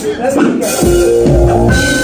Let's get